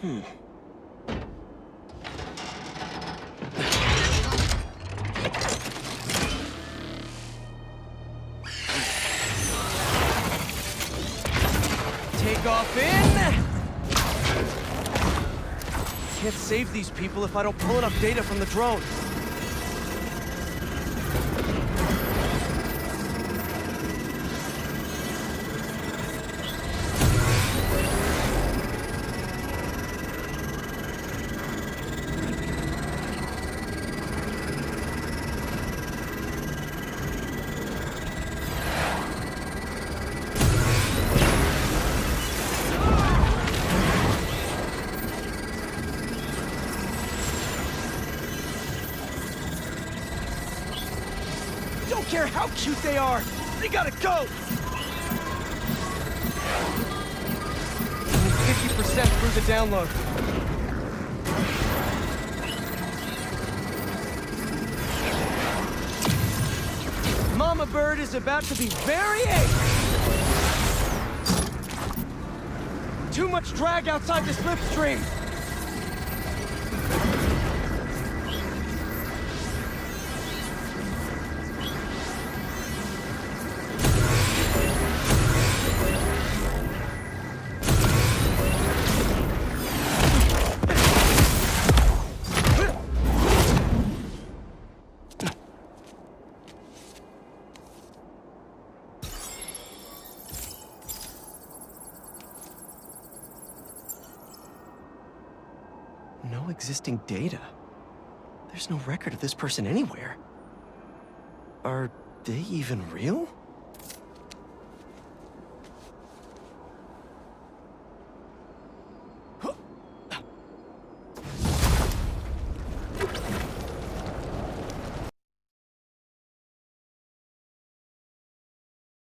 Take off in! Can't save these people if I don't pull enough data from the drone. I don't care how cute they are! They gotta go! 50% through the download. Mama Bird is about to be very angry! Too much drag outside the slipstream! No existing data. There's no record of this person anywhere. Are they even real?